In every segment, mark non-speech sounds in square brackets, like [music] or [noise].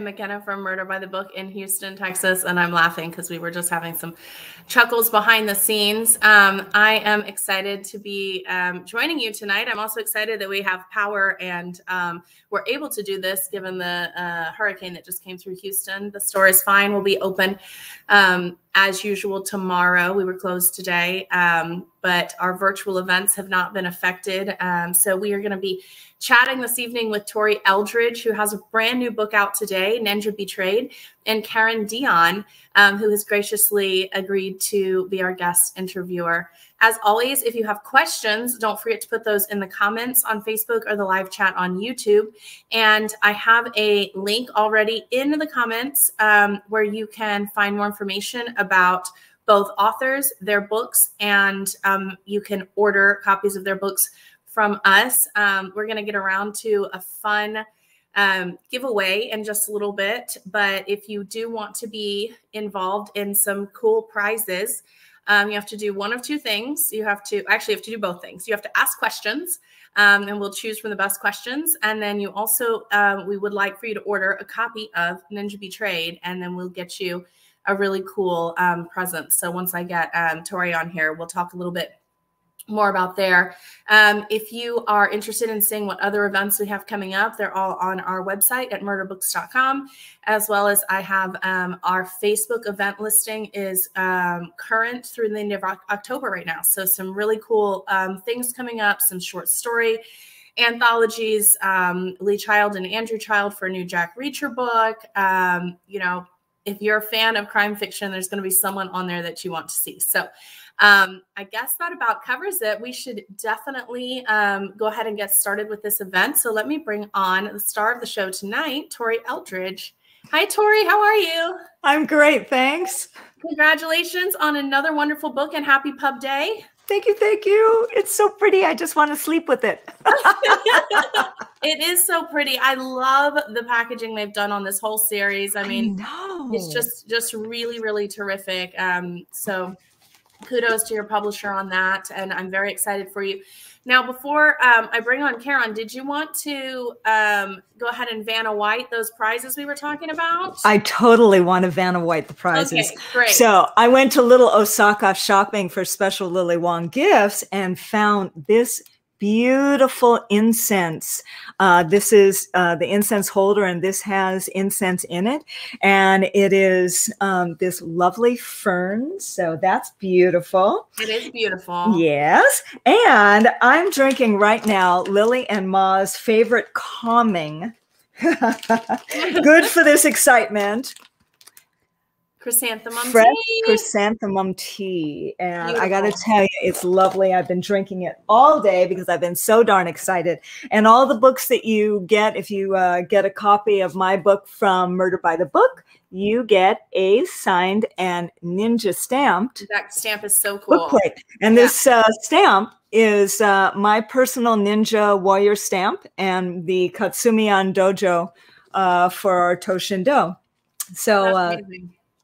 McKenna from Murder by the Book in Houston, Texas, and I'm laughing because we were just having some chuckles behind the scenes. Um, I am excited to be um, joining you tonight. I'm also excited that we have power and um, we're able to do this given the uh, hurricane that just came through Houston. The store is fine. We'll be open um, as usual tomorrow. We were closed today, um, but our virtual events have not been affected. Um, so we are going to be chatting this evening with Tori Eldridge, who has a brand new book out today, Ninja Betrayed, and Karen Dionne, um, who has graciously agreed to be our guest interviewer. As always, if you have questions, don't forget to put those in the comments on Facebook or the live chat on YouTube. And I have a link already in the comments um, where you can find more information about both authors, their books, and um, you can order copies of their books from us. Um, we're going to get around to a fun um, giveaway in just a little bit. But if you do want to be involved in some cool prizes, um, you have to do one of two things. You have to actually have to do both things. You have to ask questions, um, and we'll choose from the best questions. And then you also uh, we would like for you to order a copy of Ninja Betrayed, and then we'll get you a really cool um, present. So once I get um, Tori on here, we'll talk a little bit more about there. Um, if you are interested in seeing what other events we have coming up, they're all on our website at murderbooks.com, as well as I have um, our Facebook event listing is um, current through the end of October right now. So some really cool um, things coming up, some short story anthologies, um, Lee Child and Andrew Child for a new Jack Reacher book. Um, you know, if you're a fan of crime fiction, there's going to be someone on there that you want to see. So um, I guess that about covers it. We should definitely um, go ahead and get started with this event. So let me bring on the star of the show tonight, Tori Eldridge. Hi, Tori. How are you? I'm great. Thanks. Congratulations on another wonderful book and happy pub day. Thank you. Thank you. It's so pretty. I just want to sleep with it. [laughs] it is so pretty. I love the packaging they've done on this whole series. I mean, I it's just just really really terrific. Um, so kudos to your publisher on that. And I'm very excited for you. Now, before um, I bring on Karen, did you want to um, go ahead and Vanna White those prizes we were talking about? I totally want to Vanna White the prizes. Okay, great. So I went to Little Osaka shopping for special Lily Wong gifts and found this beautiful incense. Uh, this is uh, the incense holder, and this has incense in it. And it is um, this lovely fern. So that's beautiful. It is beautiful. Yes. And I'm drinking right now Lily and Ma's favorite calming. [laughs] Good for this excitement chrysanthemum fresh tea. chrysanthemum tea and Beautiful. i gotta tell you it's lovely i've been drinking it all day because i've been so darn excited and all the books that you get if you uh, get a copy of my book from murder by the book you get a signed and ninja stamped that stamp is so cool bookplate. and yeah. this uh, stamp is uh, my personal ninja warrior stamp and the katsumiyan dojo uh, for toshindo so uh,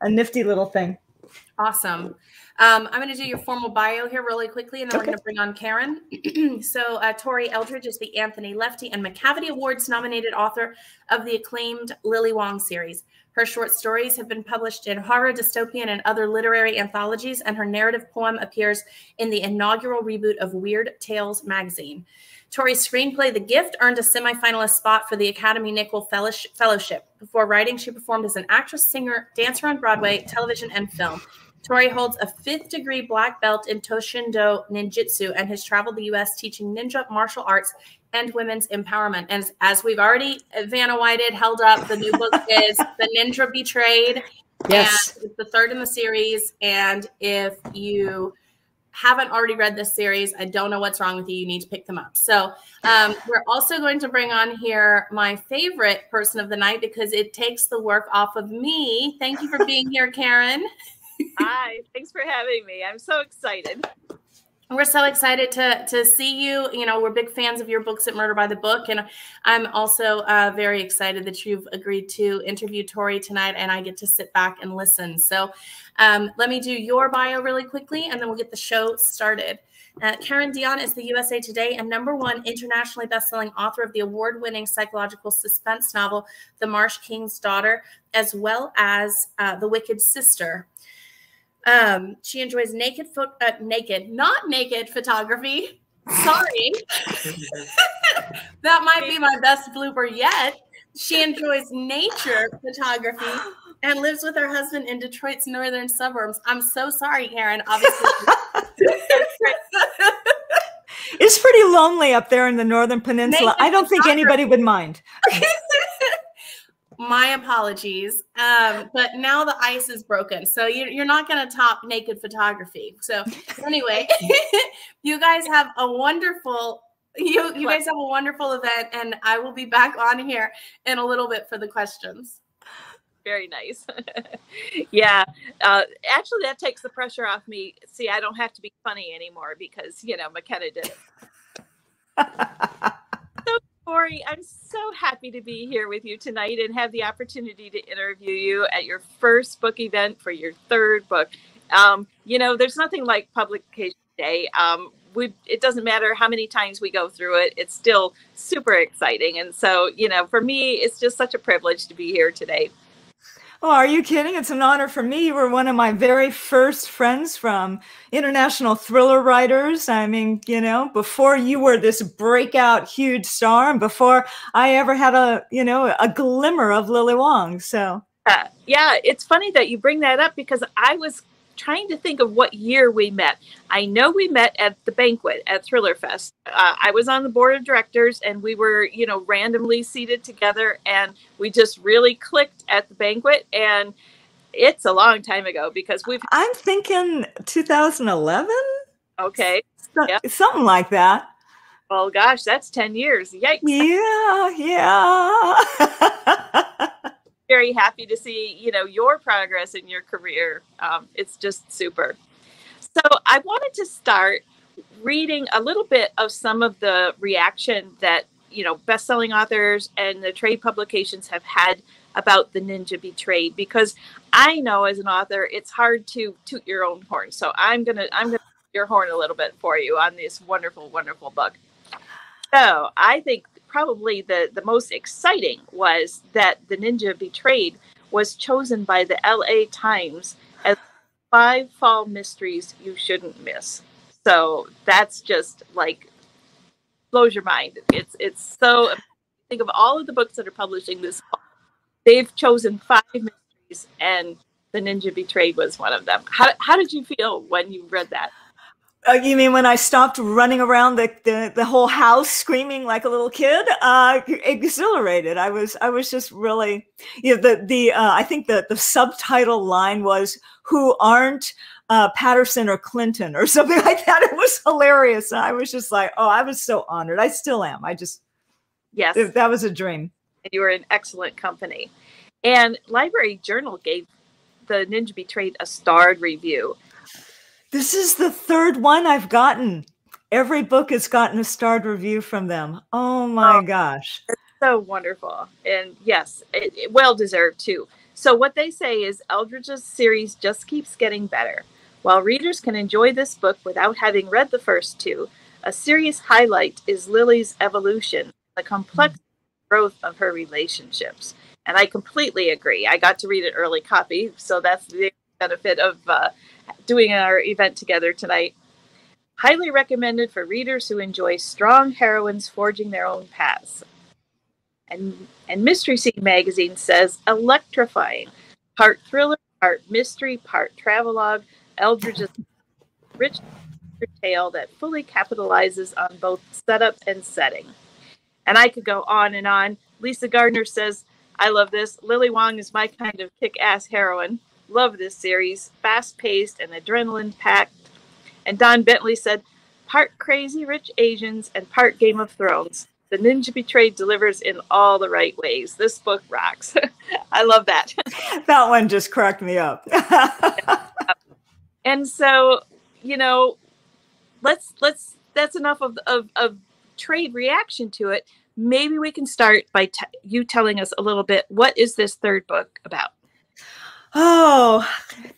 a nifty little thing. Awesome. Um, I'm going to do your formal bio here really quickly, and then okay. we're going to bring on Karen. [clears throat] so, uh, Tori Eldridge is the Anthony Lefty and Macavity Awards nominated author of the acclaimed Lily Wong series. Her short stories have been published in horror, dystopian, and other literary anthologies, and her narrative poem appears in the inaugural reboot of Weird Tales magazine. Tori's screenplay, The Gift, earned a semifinalist spot for the Academy Nicholl Fellowship. Before writing, she performed as an actress, singer, dancer on Broadway, television, and film. Tori holds a fifth degree black belt in Toshindo Ninjutsu and has traveled the U.S. teaching ninja martial arts and women's empowerment. And as we've already Vanna Whited held up, the new book [laughs] is The Ninja Betrayed. Yes. It's the third in the series. And if you haven't already read this series, I don't know what's wrong with you. You need to pick them up. So, um, we're also going to bring on here my favorite person of the night because it takes the work off of me. Thank you for being here, Karen. [laughs] Hi, thanks for having me. I'm so excited. We're so excited to to see you. You know, we're big fans of your books at Murder by the Book, and I'm also uh, very excited that you've agreed to interview Tori tonight, and I get to sit back and listen. So, um, let me do your bio really quickly, and then we'll get the show started. Uh, Karen Dionne is the USA Today and number one internationally bestselling author of the award winning psychological suspense novel, The Marsh King's Daughter, as well as uh, The Wicked Sister. Um, she enjoys naked, fo- uh, naked, not naked photography. Sorry. [laughs] that might be my best blooper yet. She enjoys nature photography and lives with her husband in Detroit's northern suburbs. I'm so sorry, Karen. Obviously, [laughs] [laughs] it's pretty lonely up there in the northern peninsula. I don't think anybody would mind. My apologies. Um, but now the ice is broken. So you, you're not going to top naked photography. So, [laughs] anyway, [laughs] you guys have a wonderful you you guys have a wonderful event and i will be back on here in a little bit for the questions very nice [laughs] yeah uh, actually that takes the pressure off me see i don't have to be funny anymore because you know mckenna did it tori i'm so happy to be here with you tonight and have the opportunity to interview you at your first book event for your third book. Um, you know there's nothing like publication day. Um, we it doesn't matter how many times we go through it it's still super exciting. And so you know for me it's just such a privilege to be here today Oh, are you kidding? It's an honor for me. You were one of my very first friends from international thriller writers. I mean, you know, before you were this breakout huge star and before I ever had a, you know, a glimmer of Lily Wong. So, uh, yeah, it's funny that you bring that up because I was trying to think of what year we met. I know we met at the banquet at Thriller Fest. Uh, I was on the board of directors and we were, you know, randomly seated together and we just really clicked at the banquet. And it's a long time ago because we've. I'm thinking 2011. Okay. So. Something like that. Oh gosh, that's 10 years. Yikes. Yeah, yeah. [laughs] very happy to see you know your progress in your career. Um, it's just super. So I wanted to start reading a little bit of some of the reaction that you know best-selling authors and the trade publications have had about the ninja betrayed because i know as an author it's hard to toot your own horn so i'm gonna i'm gonna your horn a little bit for you on this wonderful wonderful book so i think probably the, the most exciting was that The Ninja Betrayed was chosen by the LA Times as five fall mysteries you shouldn't miss. So that's just like blows your mind. It's it's so think of all of the books that are publishing this fall. They've chosen five mysteries and The Ninja Betrayed was one of them. How how did you feel when you read that? Uh, you mean when I stopped running around the, the, the whole house screaming like a little kid? Uh, exhilarated. I was I was just really you know the the uh, I think the the subtitle line was "Who aren't uh, Patterson or Clinton" or [laughs] something like that. It was hilarious. I was just like, oh, I was so honored. I still am. I just yes, that was a dream. You were in excellent company. And Library Journal gave the Ninja Betrayed a starred review. This is the third one I've gotten. Every book has gotten a starred review from them. Oh my oh, gosh. so wonderful. And yes, it, it, well deserved too. So, what they say is Eldridge's series just keeps getting better. While readers can enjoy this book without having read the first two, a serious highlight is Lily's evolution, the complex growth of her relationships. And I completely agree. I got to read an early copy, so that's the benefit of uh, doing our event together tonight. Highly recommended for readers who enjoy strong heroines forging their own paths. And, and Mystery Scene magazine says electrifying, part thriller, part mystery, part travelogue. Eldridge's rich tale that fully capitalizes on both setup and setting. And I could go on and on. Lisa Gardner says, I love this. Lily Wong is my kind of kick ass heroine. Love this series, fast paced and adrenaline packed. And Don Bentley said, part crazy rich Asians and part Game of Thrones. The Ninja Betrayed delivers in all the right ways. This book rocks. [laughs] I love that. [laughs] that one just cracked me up. and so, you know, let's let's that's enough of of, of trade reaction to it. Maybe we can start by t- you telling us a little bit what is this third book about? Oh,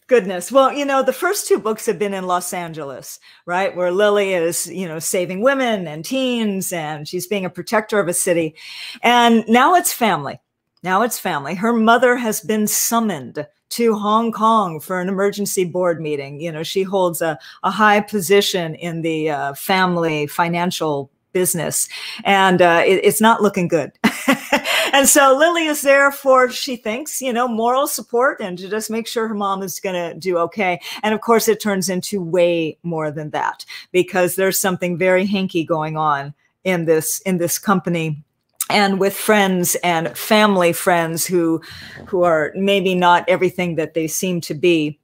goodness. Well, you know, the first two books have been in Los Angeles, right? Where Lily is, you know, saving women and teens and she's being a protector of a city. And now it's family. Now it's family. Her mother has been summoned to Hong Kong for an emergency board meeting. You know, she holds a, a high position in the uh, family financial business, and uh, it, it's not looking good. [laughs] and so Lily is there for, she thinks, you know, moral support and to just make sure her mom is going to do okay. And of course, it turns into way more than that because there's something very hinky going on in this in this company and with friends and family friends who who are maybe not everything that they seem to be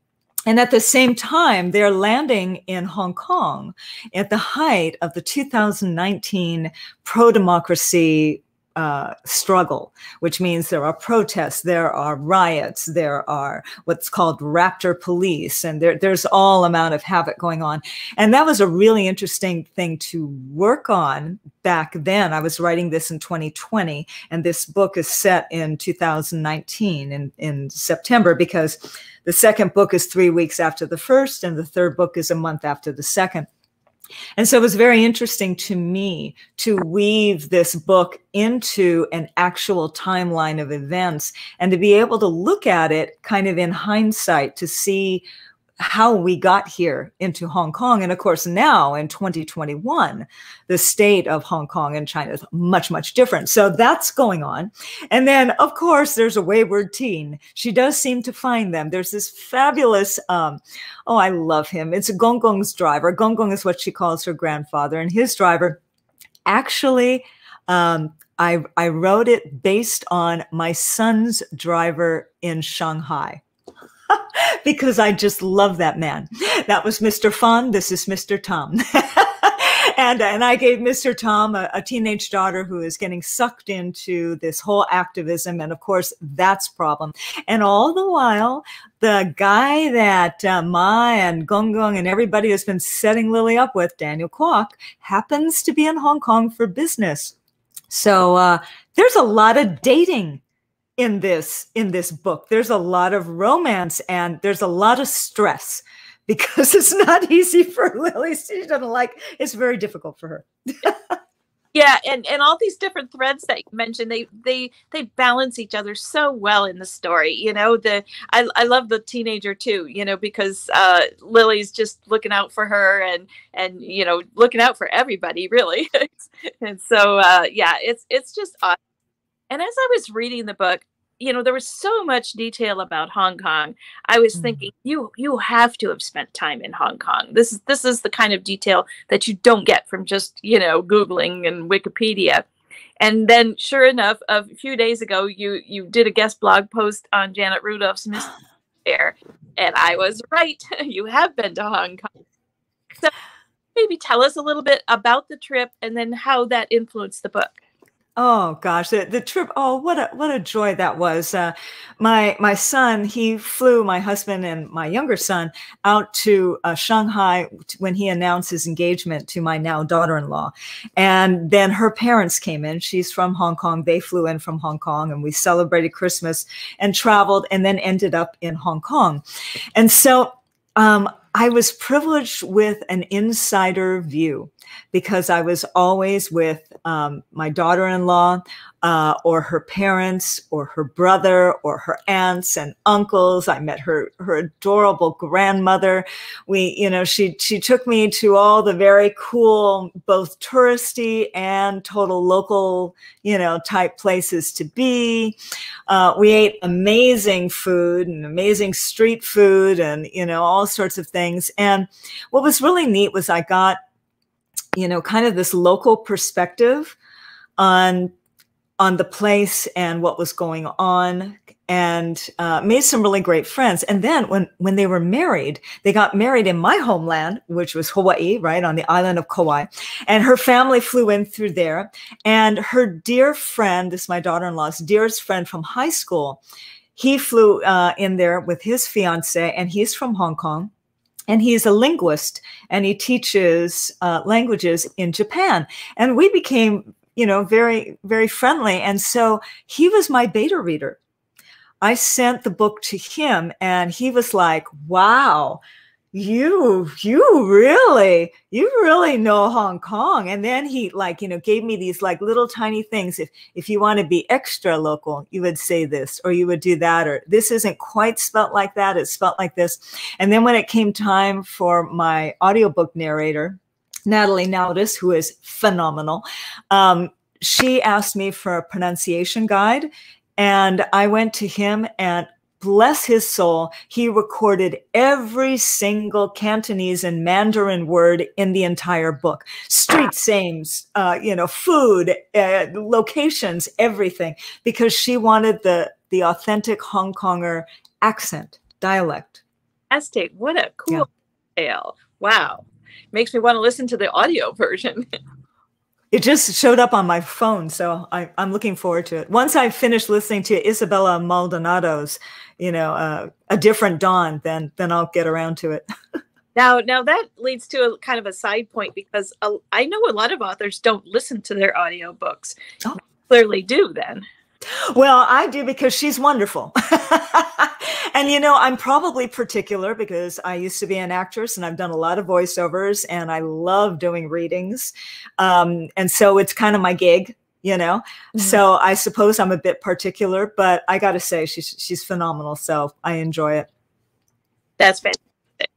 and at the same time, they're landing in Hong Kong at the height of the 2019 pro democracy uh, struggle, which means there are protests, there are riots, there are what's called raptor police, and there, there's all amount of havoc going on. And that was a really interesting thing to work on back then. I was writing this in 2020, and this book is set in 2019 in, in September because the second book is three weeks after the first, and the third book is a month after the second. And so it was very interesting to me to weave this book into an actual timeline of events and to be able to look at it kind of in hindsight to see how we got here into Hong Kong. And of course, now in 2021, the state of Hong Kong and China is much, much different. So that's going on. And then, of course, there's a wayward teen. She does seem to find them. There's this fabulous, um, oh, I love him. It's Gong Gong's driver. Gong Gong is what she calls her grandfather. And his driver actually, um, I, I wrote it based on my son's driver in Shanghai. [laughs] because I just love that man. That was Mr. Fun. This is Mr. Tom. [laughs] and and I gave Mr. Tom a, a, teenage daughter who is getting sucked into this whole activism, and of course that's problem. And all the while, the guy that uh, Ma and Gong Gong and everybody has been setting Lily up with, Daniel Kwok, happens to be in Hong Kong for business. So uh, there's a lot of dating in this in this book. There's a lot of romance and there's a lot of stress [laughs] because it's not [laughs] easy for lily. She doesn't like it's very difficult for her. Yeah and and all these different threads that you mentioned they they they balance each other so well in the story you know the i, I love the teenager too you know because uh lily's just looking out for her and and you know looking out for everybody really. [laughs] And so uh yeah it's it's just awesome and as I was reading the book, you know, there was so much detail about Hong Kong. I was mm-hmm. thinking, you you have to have spent time in Hong Kong. This is this is the kind of detail that you don't get from just you know googling and Wikipedia. And then, sure enough, a few days ago, you you did a guest blog post on Janet Rudolph's Miss [gasps] Fair, and I was right. [laughs] you have been to Hong Kong. So maybe tell us a little bit about the trip and then how that influenced the book. Oh gosh, the, the trip. Oh, what a what a joy that was. Uh, my my son, he flew my husband and my younger son out to uh, Shanghai when he announced his engagement to my now daughter-in-law, and then her parents came in. She's from Hong Kong. They flew in from Hong Kong, and we celebrated Christmas and traveled, and then ended up in Hong Kong, and so um, I was privileged with an insider view because I was always with um, my daughter in law uh, or her parents or her brother or her aunts and uncles. I met her her adorable grandmother. We, you know, she she took me to all the very cool, both touristy and total local, you know, type places to be. Uh, we ate amazing food and amazing street food and you know all sorts of things. And what was really neat was I got you know, kind of this local perspective on on the place and what was going on and uh, made some really great friends. And then when when they were married they got married in my homeland which was hawaii right on the island of kauai. And her family flew in through there. And her dear friend this is my daughter-in-law's dearest friend from high school he flew uh, in there with his fiance and he's from hong kong and he's a linguist and he teaches uh, languages in Japan. And we became, you know, very, very friendly. And so he was my beta reader. I sent the book to him and he was like, wow, you you really you really know hong kong. And then he like you know gave me these like little tiny things. If if you want to be extra local you would say this or you would do that or this isn't quite spelt like that it's spelt like this. And then when it came time for my audiobook narrator natalie naudus who is phenomenal um, she asked me for a pronunciation guide and i went to him and bless his soul, he recorded every single Cantonese and Mandarin word in the entire book. Street names, uh, you know, food, uh, locations, everything, because she wanted the the authentic Hong Konger accent, dialect. Fantastic! What a cool yeah. tale! Wow, makes me want to listen to the audio version. [laughs] it just showed up on my phone, so I, am looking forward to it. Once I finish listening to Isabella Maldonado's, you know, uh, a different dawn, then then I'll get around to it. [laughs] now, now that leads to a kind of a side point because a, I know a lot of authors don't listen to their audiobooks. Oh. Clearly, do then. Well, I do because she's wonderful. [laughs] and you know, I'm probably particular because I used to be an actress and I've done a lot of voiceovers and I love doing readings. Um, and so it's kind of my gig, you know. Mm-hmm. So I suppose I'm a bit particular, but I got to say she's she's phenomenal, so I enjoy it. That's fantastic.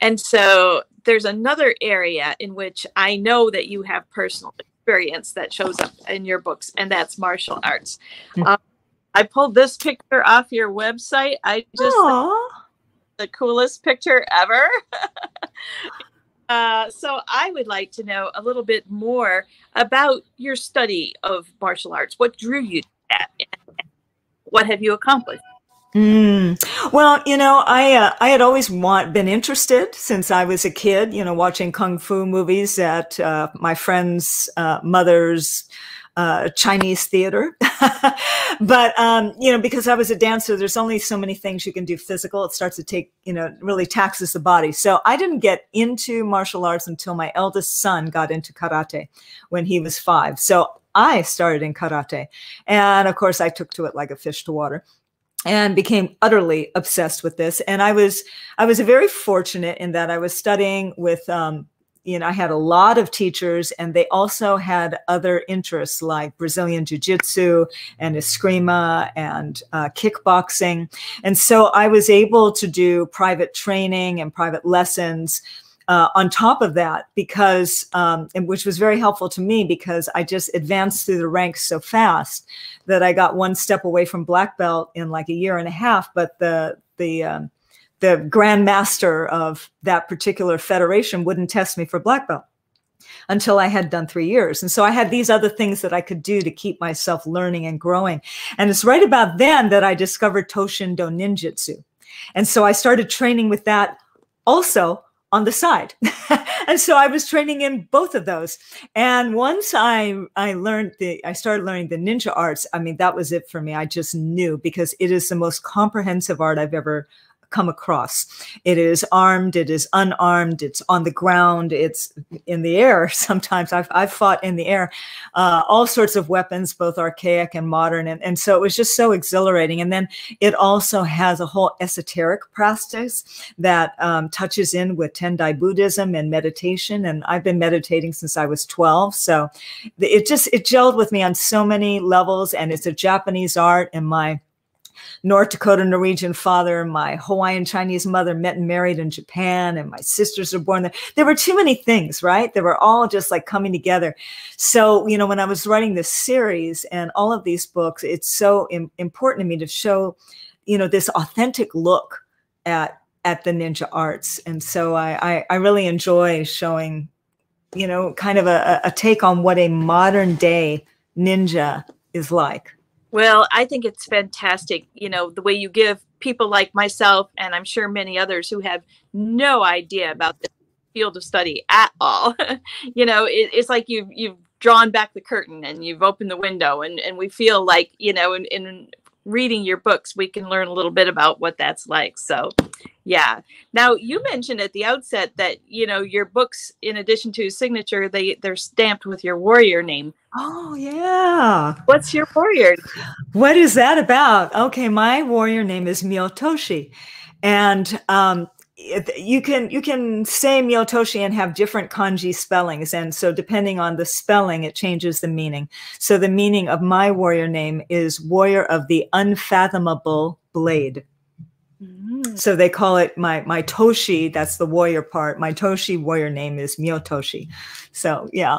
And so there's another area in which I know that you have personal experience that shows up in your books, and that's martial arts. Mm-hmm. Um, I pulled this picture off your website. I just the coolest picture ever. [laughs] uh, so I would like to know a little bit more about your study of martial arts. What drew you to that? What have you accomplished? Mm. Well, you know, I uh, I had always want been interested since I was a kid. You know, watching kung fu movies at uh, my friend's uh, mother's uh, Chinese theater. [laughs] but, um, you know, because I was a dancer, there's only so many things you can do physical. It starts to take, you know, really taxes the body. So I didn't get into martial arts until my eldest son got into karate when he was five. So I started in karate. And of course, I took to it like a fish to water and became utterly obsessed with this and i was i was very fortunate in that i was studying with um, you know, I had a lot of teachers and they also had other interests like Brazilian Jiu Jitsu and Eskrima and uh, kickboxing. And so I was able to do private training and private lessons. Uh, on top of that, because um, which was very helpful to me because I just advanced through the ranks so fast that I got one step away from black belt in like a year and a half. But the the um, the grand master of that particular federation wouldn't test me for black belt until I had done three years. And so I had these other things that I could do to keep myself learning and growing. And it's right about then that I discovered Toshindo Ninjutsu. And so I started training with that also on the side. [laughs] and so I was training in both of those. And once I I learned the I started learning the ninja arts, I mean that was it for me. I just knew because it is the most comprehensive art I've ever come across. It is armed, it is unarmed, it's on the ground, it's in the air. [laughs] Sometimes I've, I've fought in the air, uh, all sorts of weapons, both archaic and modern. And, and so it was just so exhilarating. And then it also has a whole esoteric practice that um, touches in with Tendai Buddhism and meditation. And I've been meditating since I was 12. So it just, it gelled with me on so many levels. And it's a Japanese art and my North Dakota Norwegian father, my Hawaiian Chinese mother met and married in Japan, and my sisters were born there. There were too many things, right? They were all just like coming together. So, you know, when I was writing this series and all of these books, it's so Im important to me to show, you know, this authentic look at at the ninja arts. And so I, I, I really enjoy showing, you know, kind of a, a take on what a modern day ninja is like. Well, I think it's fantastic, you know, the way you give people like myself, and I'm sure many others who have no idea about the field of study at all. [laughs] you know, it, it's like you've you've drawn back the curtain and you've opened the window, and and we feel like you know, in, in reading your books, we can learn a little bit about what that's like. So, yeah. Now, you mentioned at the outset that you know your books, in addition to signature, they they're stamped with your warrior name. Oh yeah. What's your warrior? What is that about? Okay, my warrior name is Miyotoshi, and um, you can you can say Miyotoshi and have different kanji spellings, and so depending on the spelling, it changes the meaning. So the meaning of my warrior name is warrior of the unfathomable blade. Mm. So they call it my my Toshi. That's the warrior part. My Toshi warrior name is Miyotoshi. So yeah,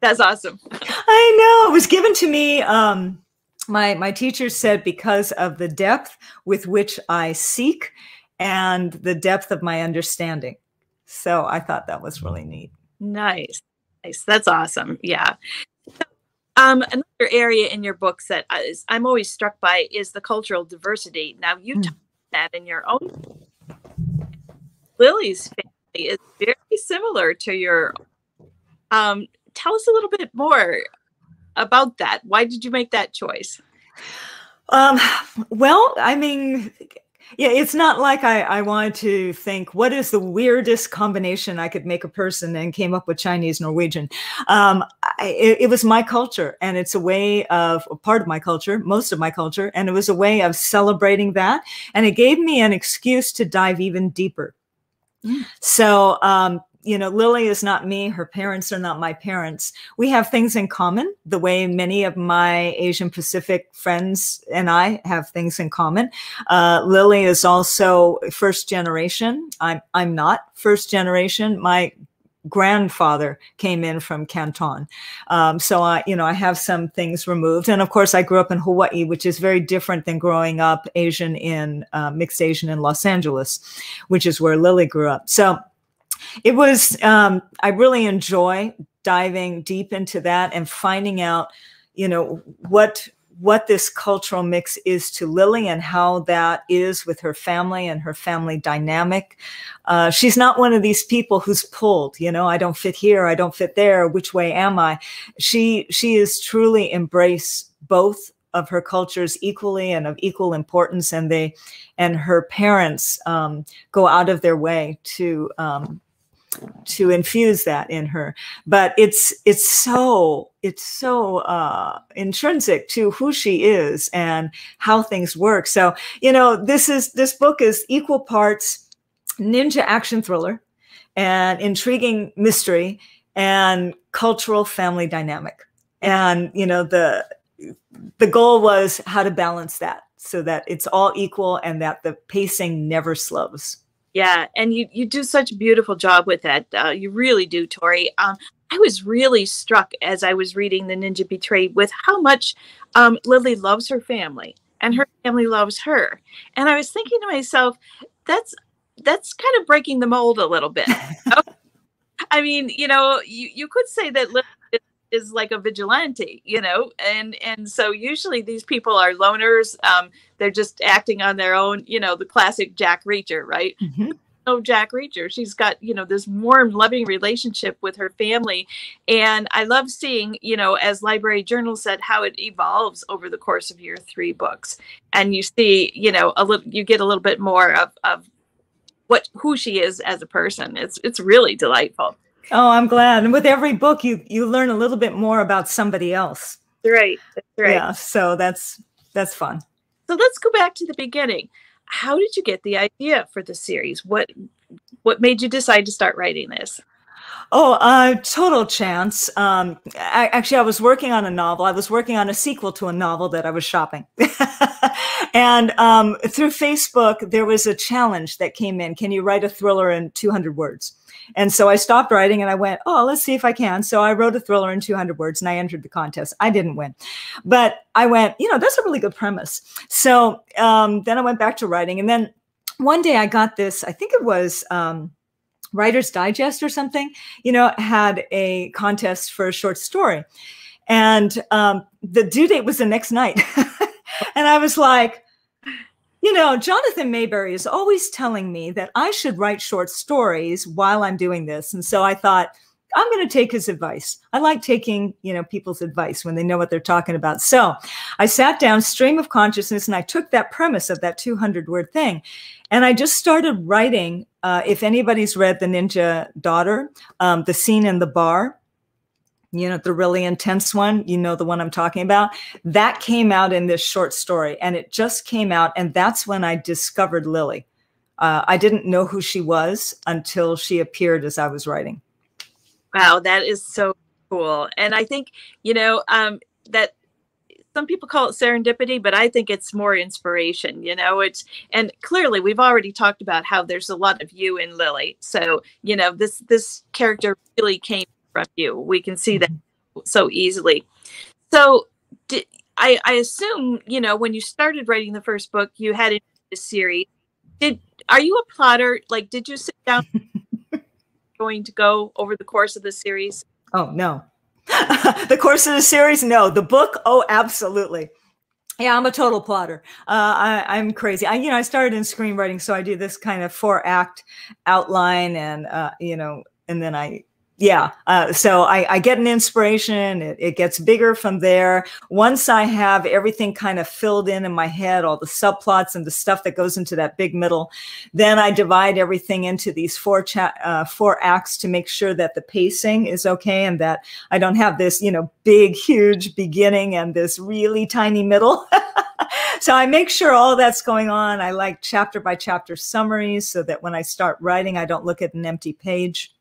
that's awesome. [laughs] I know it was given to me. Um, my my teacher said because of the depth with which I seek and the depth of my understanding. So I thought that was really neat. Nice. Nice. That's awesome. Yeah. Um, another area in your books that I, am always struck by is the cultural diversity. Now, you mm. that in your own. Lily's family is very similar to your. Um, tell us a little bit more about that. Why did you make that choice? Um, well, I mean, yeah, it's not like I, I wanted to think what is the weirdest combination I could make a person and came up with Chinese Norwegian. Um, I, it, it, was my culture, and it's a way of a part of my culture, most of my culture, and it was a way of celebrating that, and it gave me an excuse to dive even deeper. Mm. So um, you know, Lily is not me. Her parents are not my parents. We have things in common, the way many of my Asian Pacific friends and I have things in common. Uh, Lily is also first generation. I'm, I'm not first generation. My grandfather came in from Canton. Um, so I, you know, I have some things removed. And of course I grew up in Hawaii, which is very different than growing up Asian in uh, mixed Asian in Los Angeles, which is where Lily grew up. So it was um, i really enjoy diving deep into that and finding out you know what what this cultural mix is to lily and how that is with her family and her family dynamic. Uh, she's not one of these people who's pulled you know i don't fit here i don't fit there which way am i? She she is truly embrace both of her cultures equally and of equal importance and they and her parents um, go out of their way to um, to infuse that in her. But it's it's so it's so uh intrinsic to who she is and how things work. So you know this is this book is equal parts ninja action thriller and intriguing mystery and cultural family dynamic. And you know the the goal was how to balance that so that it's all equal and that the pacing never slows yeah, and you you do such a beautiful job with that. Uh, you really do, Tori. Um, I was really struck as I was reading The Ninja Betrayed with how much um, Lily loves her family and her family loves her. And I was thinking to myself, that's that's kind of breaking the mold a little bit. [laughs] I mean, you know, you, you could say that Lily is like a vigilante, you know, and and so usually these people are loners. Um, they're just acting on their own, you know, the classic Jack Reacher, right? Mm-hmm. Oh, Jack Reacher. She's got, you know, this warm, loving relationship with her family. And I love seeing, you know, as Library Journal said, how it evolves over the course of your three books. And you see, you know, a little you get a little bit more of, of what who she is as a person. It's it's really delightful. Oh, I'm glad. And with every book, you you learn a little bit more about somebody else. Right. That's right. Yeah. So that's that's fun. So let's go back to the beginning. How did you get the idea for the series? What what made you decide to start writing this? Oh, uh, total chance. Um, I, actually, I was working on a novel. I was working on a sequel to a novel that I was shopping. [laughs] and um, through Facebook, there was a challenge that came in. Can you write a thriller in 200 words? And so I stopped writing and I went, oh, let's see if I can. So I wrote a thriller in 200 words and I entered the contest. I didn't win, but I went, you know, that's a really good premise. So um, then I went back to writing. And then one day I got this, I think it was um, Writer's Digest or something, you know, had a contest for a short story. And um, the due date was the next night. [laughs] and I was like, you know, Jonathan Maberry is always telling me that I should write short stories while I'm doing this. And so I thought, I'm going to take his advice. I like taking, you know, people's advice when they know what they're talking about. So I sat down, stream of consciousness, and I took that premise of that 200 word thing. And I just started writing. Uh, if anybody's read The Ninja Daughter, um, the scene in the bar, you know, the really intense one, you know, the one I'm talking about, that came out in this short story. And it just came out. And that's when I discovered Lily. Uh, I didn't know who she was until she appeared as I was writing. Wow, that is so cool. And I think, you know, um, that some people call it serendipity, but I think it's more inspiration, you know, it's, and clearly we've already talked about how there's a lot of you in Lily. So, you know, this, this character really came from you. We can see that mm-hmm. so easily. So did, I, I assume, you know, when you started writing the first book, you had a series. Did, are you a plotter? Like, did you sit down [laughs] going to go over the course of the series? Oh, no. [laughs] the course of the series? No. The book? Oh, absolutely. Yeah, I'm a total plotter. Uh, I, am crazy. I, you know, I started in screenwriting, so I do this kind of four act outline, and uh, you know, and then I yeah uh, so I, I, get an inspiration it, it, gets bigger from there. Once i have everything kind of filled in in my head all the subplots and the stuff that goes into that big middle then i divide everything into these four uh, four acts to make sure that the pacing is okay and that i don't have this you know big huge beginning and this really tiny middle. [laughs] So I make sure all that's going on. I like chapter by chapter summaries so that when I start writing, I don't look at an empty page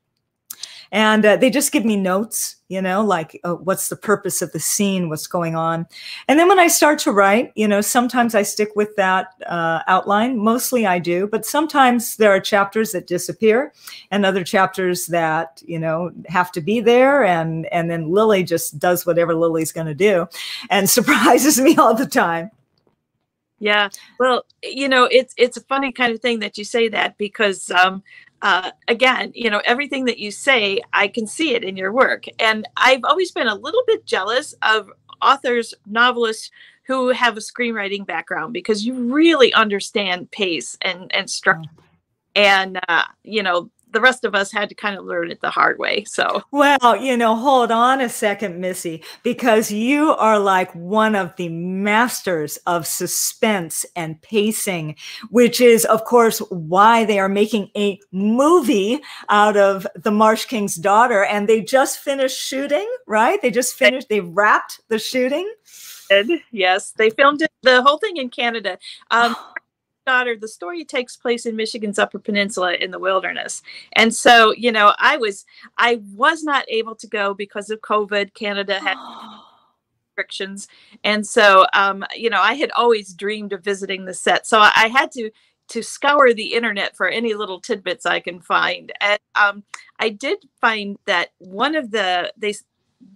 and uh, they just give me notes you know like uh, what's the purpose of the scene what's going on. And then when i start to write you know sometimes i stick with that uh, outline. Mostly i do but sometimes there are chapters that disappear and other chapters that you know have to be there. And and then lily just does whatever lily's going to do and [laughs] surprises me all the time. Yeah. Well you know it's it's a funny kind of thing that you say that because um uh, again, you know, everything that you say, I can see it in your work. And I've always been a little bit jealous of authors, novelists who have a screenwriting background because you really understand pace and, and structure. Oh. And, uh, you know, the rest of us had to kind of learn it the hard way. So, well, you know, hold on a second, Missy, because you are like one of the masters of suspense and pacing, which is, of course, why they are making a movie out of The Marsh King's Daughter. And they just finished shooting, right? They just finished, they wrapped the shooting. Yes, they filmed it, the whole thing in Canada. Um, daughter, the story takes place in Michigan's Upper Peninsula in the wilderness. And so, you know, I was I was not able to go because of COVID. Canada had [gasps] restrictions. And so um, you know, I had always dreamed of visiting the set. So I had to to scour the internet for any little tidbits I can find. And um, I did find that one of the they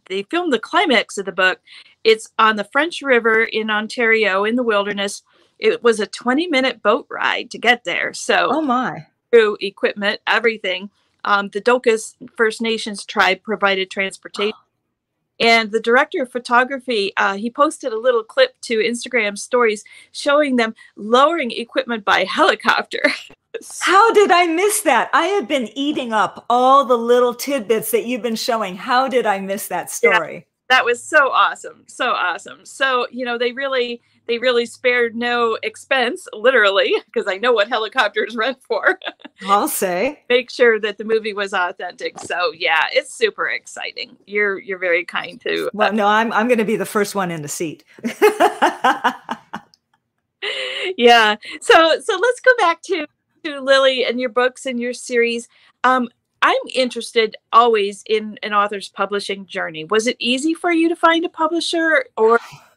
they filmed the climax of the book. It's on the French River in Ontario in the wilderness it was a 20 minute boat ride to get there. So, oh my, through equipment, everything. Um, the Dokis First Nations tribe provided transportation. [gasps] And the director of photography, uh, he posted a little clip to Instagram stories showing them lowering equipment by [laughs] helicopter. How did I miss that? I have been eating up all the little tidbits that you've been showing. How did I miss that story? Yeah, that was so awesome. So awesome. So, you know, they really they really spared no expense, literally, because I know what helicopters rent for. [laughs] I'll say. Make sure that the movie was authentic. So yeah, it's super exciting. You're you're very kind to. Uh, well, no, I'm I'm going to be the first one in the seat. [laughs] yeah. So so let's go back to to Lily and your books and your series. Um, I'm interested always in an author's publishing journey. Was it easy for you to find a publisher or [sighs] [laughs]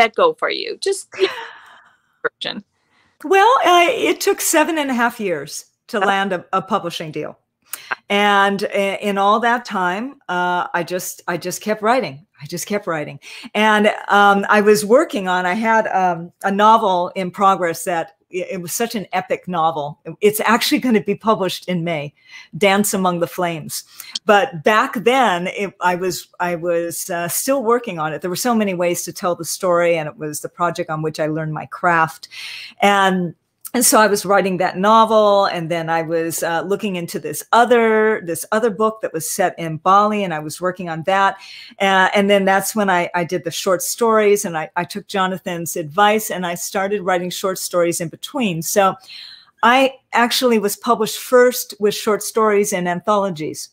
that go for you? Just [sighs] version. Well, uh, it took seven and a half years to oh. land a, a publishing deal, and in all that time, uh, I just I just kept writing. I just kept writing, and um, I was working on. I had um, a novel in progress that it was such an epic novel. It's actually going to be published in May, Dance Among the Flames. But back then, it, I was I was uh, still working on it. There were so many ways to tell the story, and it was the project on which I learned my craft. And and so I was writing that novel, and then I was uh, looking into this other this other book that was set in Bali, and I was working on that. Uh, and then that's when I, I did the short stories, and I, I took Jonathan's advice, and I started writing short stories in between. So I actually was published first with short stories in anthologies.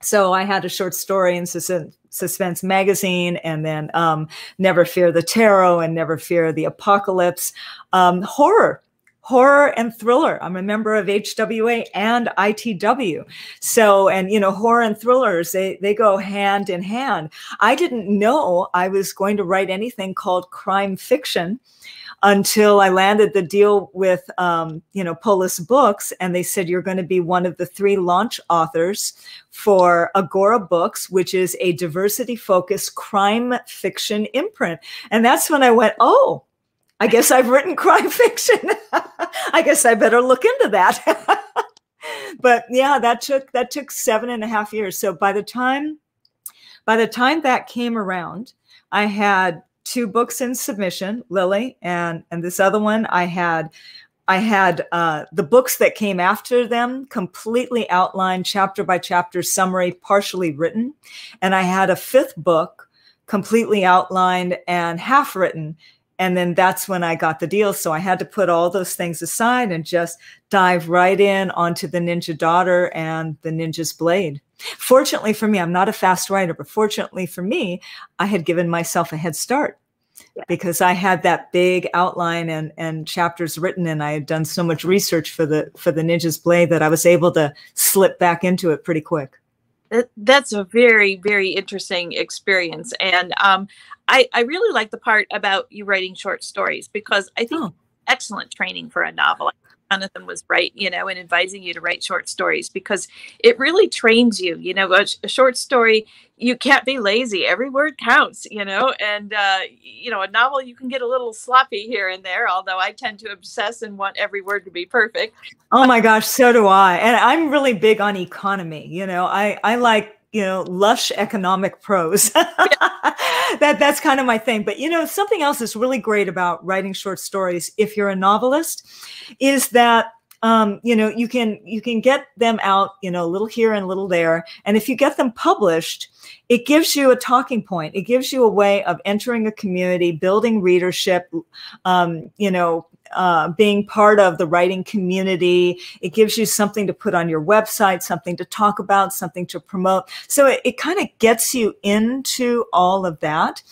So I had a short story in Suspense magazine, and then um, Never Fear the Tarot and Never Fear the Apocalypse. Um, horror horror and thriller. I'm a member of HWA and ITW. So, and you know, horror and thrillers, they, they go hand in hand. I didn't know I was going to write anything called crime fiction until I landed the deal with, um, you know, Polis Books, and they said you're going to be one of the three launch authors for Agora Books, which is a diversity-focused crime fiction imprint. And that's when I went, oh, I guess I've written crime [laughs] fiction. I guess I better look into that. [laughs] but yeah, that took that took seven and a half years. So by the time by the time that came around, I had two books in submission, Lily, and and this other one I had I had uh, the books that came after them completely outlined, chapter by chapter summary, partially written, and I had a fifth book completely outlined and half written and then that's when I got the deal. So I had to put all those things aside and just dive right in onto the Ninja Daughter and the Ninja's Blade. Fortunately for me, I'm not a fast writer, but fortunately for me, I had given myself a head start yeah. because I had that big outline and, and chapters written, and I had done so much research for the for the Ninja's Blade that I was able to slip back into it pretty quick that's a very very interesting experience and um, I, I really like the part about you writing short stories because i think oh. excellent training for a novel jonathan was right you know in advising you to write short stories because it really trains you you know a, a short story you can't be lazy. Every word counts you know and uh, you know a novel you can get a little sloppy here and there although i tend to obsess and want every word to be perfect. Oh my gosh so do i and i'm really big on economy you know i i like you know lush economic prose. [laughs] That that's kind of my thing. But you know something else that's really great about writing short stories if you're a novelist is that um, you know you can you can get them out you know a little here and a little there. And if you get them published it gives you a talking point. It gives you a way of entering a community building readership um, you know uh, being part of the writing community. It gives you something to put on your website something to talk about something to promote. So it, it kind of gets you into all of that.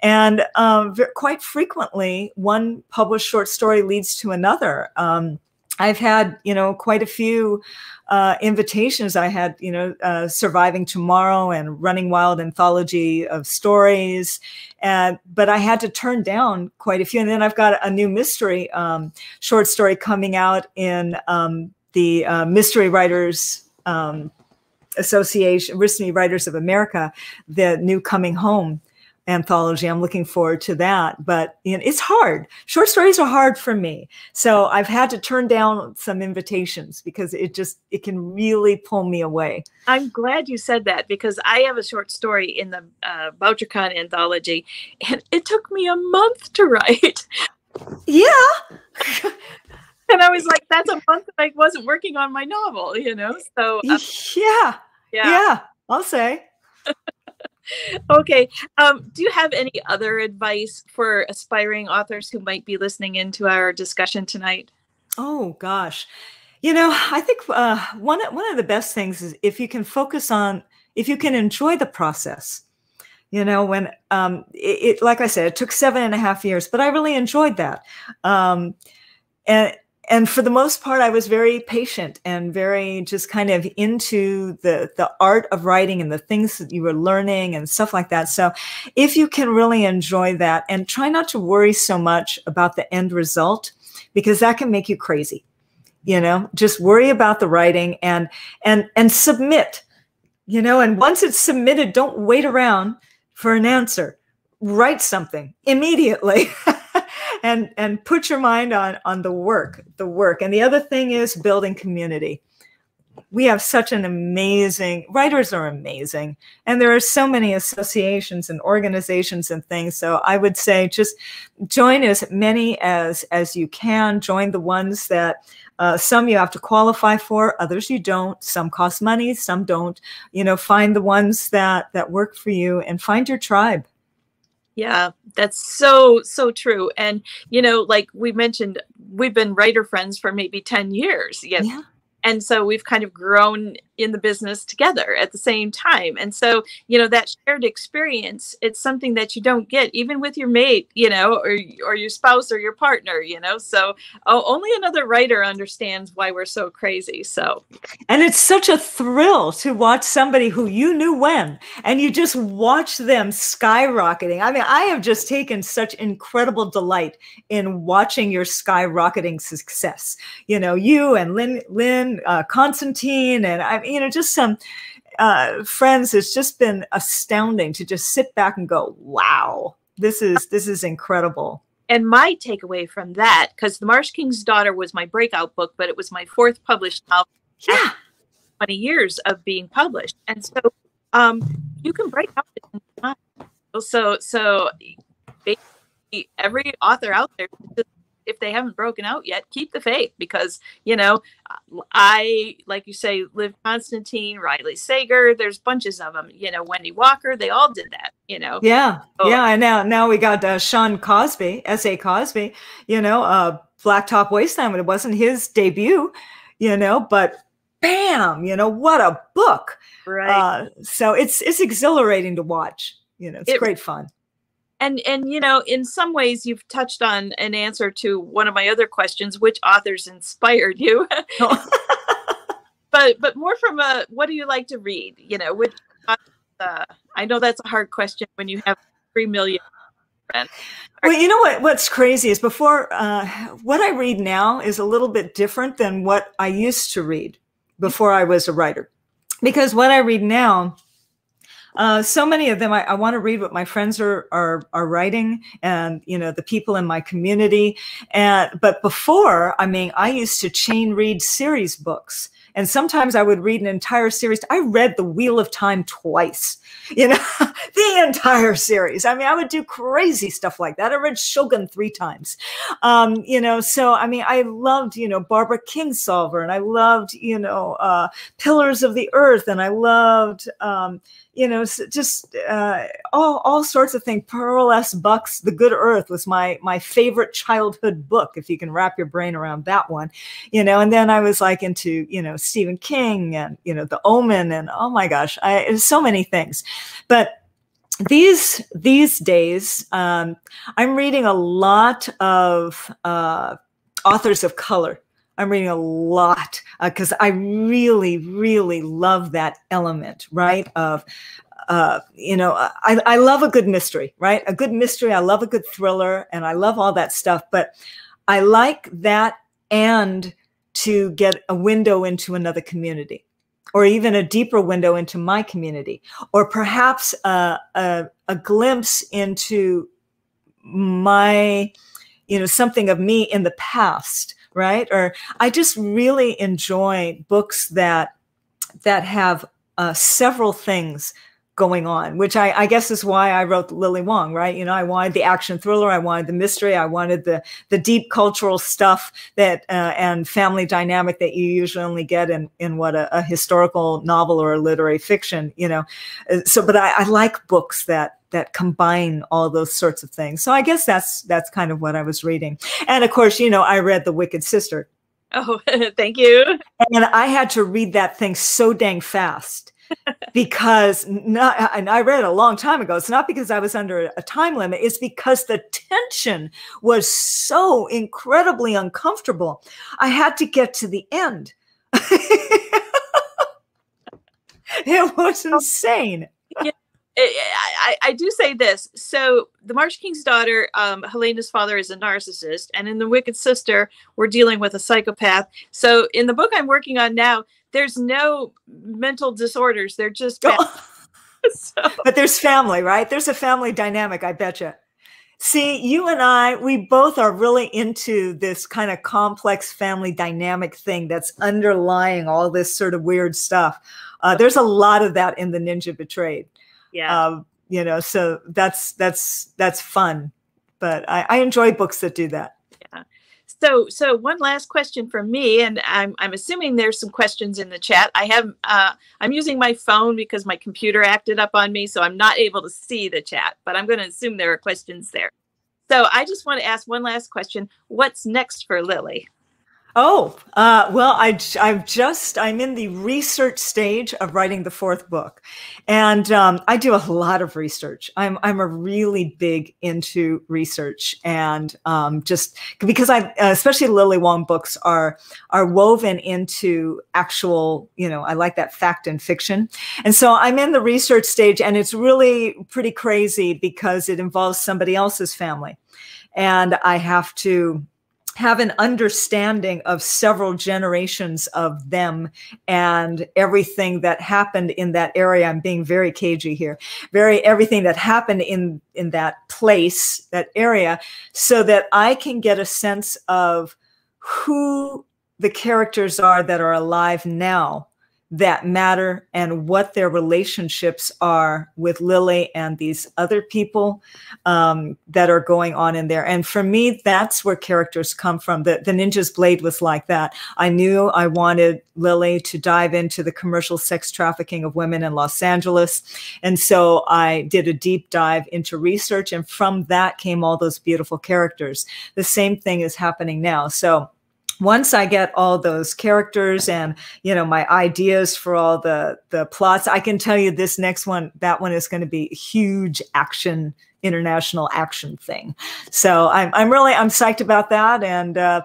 And um, quite frequently one published short story leads to another. Um, I've had, you know, quite a few uh, invitations. I had, you know, uh, Surviving Tomorrow and Running Wild anthology of stories, and but I had to turn down quite a few. And then I've got a new mystery um, short story coming out in um, the uh, Mystery Writers um, Association, Mystery Writers of America, the new Coming Home anthology. I'm looking forward to that. But you know, it's hard. Short stories are hard for me. So I've had to turn down some invitations because it just it can really pull me away. I'm glad you said that because I have a short story in the uh, BoucherCon anthology, and it took me a month to write. Yeah. [laughs] and I was like, that's a month that I wasn't working on my novel, you know? So, uh, yeah. Yeah. Yeah. I'll say [laughs] okay. Um, do you have any other advice for aspiring authors who might be listening into our discussion tonight? Oh gosh, you know, I think uh, one one of the best things is if you can focus on if you can enjoy the process. You know, when um, it, it like I said, it took seven and a half years, but I really enjoyed that. Um, and and for the most part i was very patient and very just kind of into the the art of writing and the things that you were learning and stuff like that. So if you can really enjoy that and try not to worry so much about the end result because that can make you crazy you know? Just worry about the writing and and and submit you know? And once it's submitted don't wait around for an answer. Write something immediately [laughs] and and put your mind on on the work the work. And the other thing is building community. We have such an amazing writers are amazing and there are so many associations and organizations and things. So i would say just join as many as as you can. Join the ones that uh, some you have to qualify for others you don't. Some cost money some don't. You know find the ones that that work for you and find your tribe yeah, that's so, so true. And, you know, like we mentioned, we've been writer friends for maybe 10 years. Yes. Yeah and so we've kind of grown in the business together at the same time. And so you know that shared experience it's something that you don't get even with your mate you know or or your spouse or your partner you know? So oh, only another writer understands why we're so crazy so. And it's such a thrill to watch somebody who you knew when and you just watch them skyrocketing. I mean i have just taken such incredible delight in watching your skyrocketing success. You know you and lynn lynn uh, constantine and i you know, just some uh, friends. It's just been astounding to just sit back and go, wow, this is this is incredible. And my takeaway from that, because The Marsh King's Daughter was my breakout book, but it was my fourth published novel. Yeah. 20 years of being published. And so um, you can break out So, so basically every author out there if they haven't broken out yet, keep the faith because, you know, I, like you say, Liv Constantine, Riley Sager, there's bunches of them, you know, Wendy Walker, they all did that, you know. Yeah. So, yeah. And now, now we got uh, Shawn Cosby, S.A. Cosby, you know, uh, Blacktop Wasteland, but it wasn't his debut, you know, but bam, you know, what a book. Right. Uh, so it's, it's exhilarating to watch. You know, it's it, great fun and and you know in some ways you've touched on an answer to one of my other questions which authors inspired you. [laughs] But but more from a what do you like to read? You know which uh, i know that's a hard question when you have three million friends. Well you know what what's crazy is before uh, what i read now is a little bit different than what i used to read before i was a writer. Because what i read now uh, so many of them, I, I want to read what my friends are, are are writing, and you know the people in my community. And but before, I mean, I used to chain read series books, and sometimes I would read an entire series. I read The Wheel of Time twice, you know, [laughs] the entire series. I mean, I would do crazy stuff like that. I read Shogun three times, um, you know. So I mean, I loved, you know, Barbara Kingsolver, and I loved, you know, uh, Pillars of the Earth, and I loved. Um, you know, just uh, all all sorts of things. Pearl S. Buck's The Good Earth was my my favorite childhood book, if you can wrap your brain around that one, you know. And then I was like into you know Stephen King and you know The Omen and oh my gosh, I so many things, but these these days um, i'm reading a lot of uh, authors of color I'm reading a lot because uh, I really, really love that element, right? Of, uh, you know, I, I love a good mystery, right? A good mystery. I love a good thriller and I love all that stuff. But I like that and to get a window into another community or even a deeper window into my community or perhaps a, a, a glimpse into my, you know, something of me in the past right? Or I just really enjoy books that that have uh, several things going on, which I, I, guess is why I wrote Lily Wong, right? You know, I wanted the action thriller, I wanted the mystery, I wanted the the deep cultural stuff that uh, and family dynamic that you usually only get in in what a, a historical novel or a literary fiction, you know. Uh, so, but I, I like books that that combine all those sorts of things. So I guess that's that's kind of what I was reading. And of course, you know, I read The Wicked Sister. Oh, [laughs] thank you. And I had to read that thing so dang fast [laughs] because not, and I read it a long time ago. It's not because I was under a time limit. It's because the tension was so incredibly uncomfortable. I had to get to the end. [laughs] it was oh. insane. Yeah. I, I, do say this. So, the Marsh King's daughter, um, Helena's father is a narcissist, and in the Wicked Sister, we're dealing with a psychopath. So, in the book I'm working on now, there's no mental disorders. They're just. [laughs] so. But there's family, right? There's a family dynamic. I bet you. See, you and I, we both are really into this kind of complex family dynamic thing that's underlying all this sort of weird stuff. Uh, there's a lot of that in the Ninja Betrayed. Yeah. Um, you know, so that's that's that's fun. But I, I enjoy books that do that. Yeah. So, so one last question from me, and I'm I'm assuming there's some questions in the chat. I have uh, I'm using my phone because my computer acted up on me, so I'm not able to see the chat. But I'm going to assume there are questions there. So I just want to ask one last question. What's next for Lily? Oh, uh, well, I, I've just, I'm in the research stage of writing the fourth book. And um, I do a lot of research. I'm, I'm a really big into research and um, just because I, especially Lily Wong books are, are woven into actual, you know, I like that fact and fiction. And so I'm in the research stage and it's really pretty crazy because it involves somebody else's family. And I have to, have an understanding of several generations of them and everything that happened in that area. I'm being very cagey here. Very everything that happened in in that place that area so that i can get a sense of who the characters are that are alive now that matter and what their relationships are with Lily and these other people um, that are going on in there. And for me, that's where characters come from. The, the Ninja's Blade was like that. I knew I wanted Lily to dive into the commercial sex trafficking of women in Los Angeles. And so I did a deep dive into research. And from that came all those beautiful characters. The same thing is happening now. So once I get all those characters and you know my ideas for all the the plots, I can tell you this next one, that one is going to be huge action international action thing. So I'm I'm really I'm psyched about that and uh,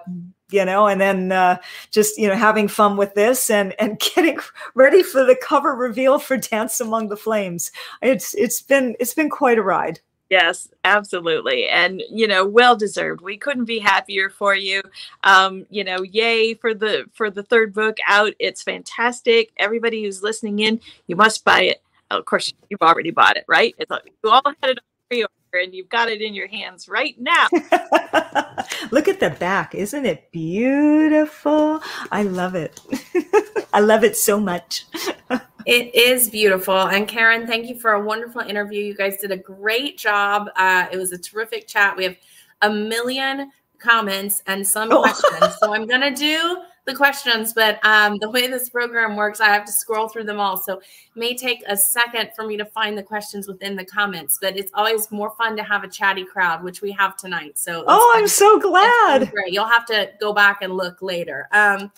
you know and then uh, just you know having fun with this and and [laughs] getting ready for the cover reveal for Dance Among the Flames. It's it's been it's been quite a ride. Yes, absolutely. And, you know, well deserved. We couldn't be happier for you. Um, you know, yay for the for the third book out. It's fantastic. Everybody who's listening in, you must buy it. Of course, you've already bought it, right? It's like, you all had it on pre-order and you've got it in your hands right now. [laughs] Look at the back. Isn't it beautiful? I love it. [laughs] I love it so much. [laughs] It is beautiful. And Karen, thank you for a wonderful interview. You guys did a great job. Uh, it was a terrific chat. We have a million comments and some oh. questions. So I'm [laughs] going to do the questions, but um, the way this program works, I have to scroll through them all. So it may take a second for me to find the questions within the comments, but it's always more fun to have a chatty crowd, which we have tonight. So oh, I'm so glad. Great. You'll have to go back and look later. Um,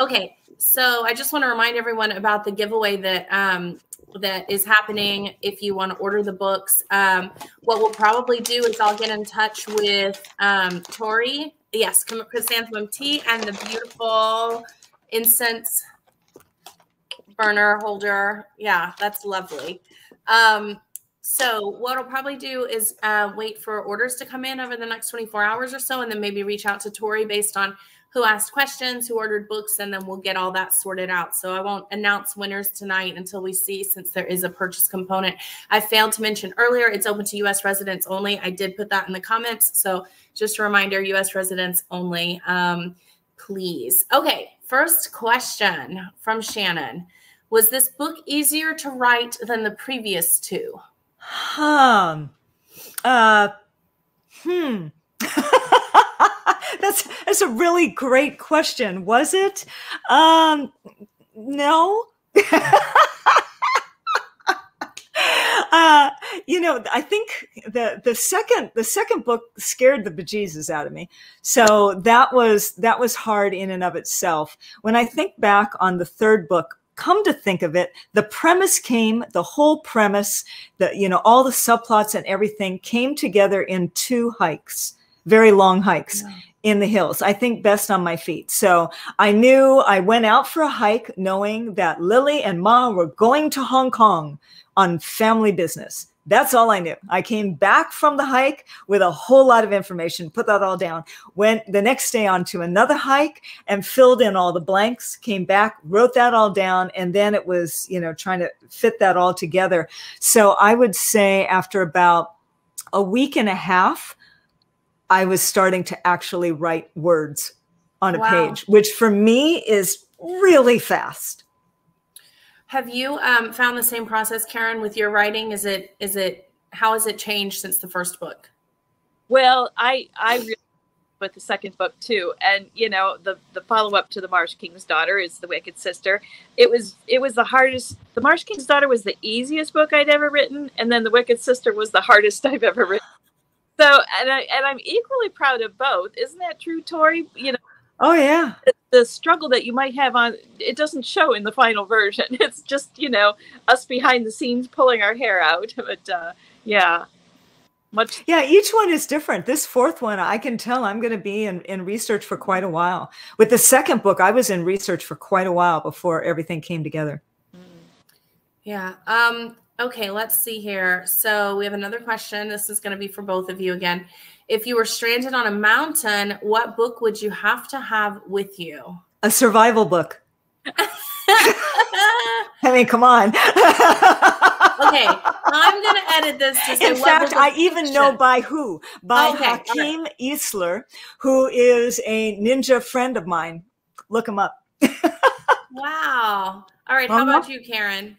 okay. So I just want to remind everyone about the giveaway that um, that is happening if you want to order the books. Um, what we'll probably do is I'll get in touch with um, Tori, yes, chrysanthemum tea, and the beautiful incense burner holder. Yeah, that's lovely. Um, so what I'll probably do is uh, wait for orders to come in over the next 24 hours or so, and then maybe reach out to Tori based on who asked questions, who ordered books, and then we'll get all that sorted out. So I won't announce winners tonight until we see, since there is a purchase component. I failed to mention earlier, it's open to US residents only. I did put that in the comments. So just a reminder, US residents only, um, please. Okay, first question from Shannon. Was this book easier to write than the previous two? Um, uh, hmm. [laughs] [laughs] that's that's a really great question. Was it? Um, no. [laughs] uh, you know, I think the the second the second book scared the bejesus out of me. So that was that was hard in and of itself. When I think back on the third book, come to think of it, the premise came, the whole premise, the you know all the subplots and everything came together in two hikes, very long hikes. Yeah in the hills. I think best on my feet. So I knew I went out for a hike knowing that Lily and Ma were going to Hong Kong on family business. That's all I knew. I came back from the hike with a whole lot of information, put that all down, went the next day on to another hike and filled in all the blanks, came back, wrote that all down, and then it was, you know, trying to fit that all together. So I would say after about a week and a half I was starting to actually write words on a Wow. page, which for me is really fast. Have you um, found the same process, Karen, with your writing? Is it is it how has it changed since the first book? Well, I I really with the second book too, and you know the the follow up to the Marsh King's Daughter is the Wicked Sister. It was it was the hardest. The Marsh King's Daughter was the easiest book I'd ever written, and then the Wicked Sister was the hardest [laughs] I've ever written. So, and I and I'm equally proud of both. Isn't that true, Tori? You know, Oh yeah. the, the struggle that you might have on it doesn't show in the final version. [laughs] It's just you know us behind the scenes pulling our hair out. [laughs] But uh, yeah, much Yeah, each one is different. This fourth one, I can tell I'm going to be in, in research for quite a while. With the second book, I was in research for quite a while before everything came together. Yeah. Um, okay, let's see here. So we have another question. This is going to be for both of you again. If you were stranded on a mountain, what book would you have to have with you? A survival book. [laughs] I mean, come on. [laughs] Okay, I'm going to edit this to say In fact, I even know by who. By Okay, right. Hakeem Isler, who is a ninja friend of mine. Look him up. [laughs] Wow. All right, how Uh-huh. about you, Karen?